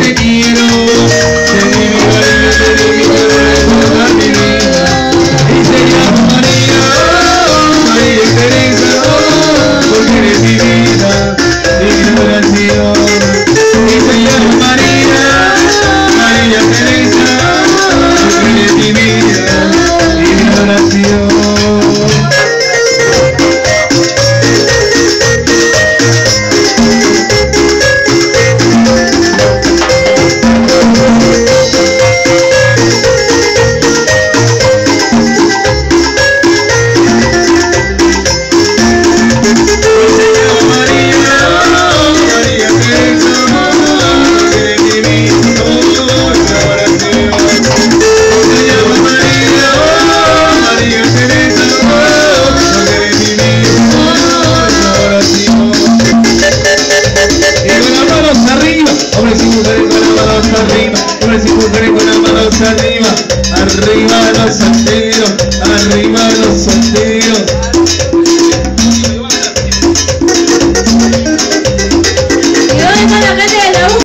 quiero you. arriba, hombres y mujeres con las manos arriba, arriba los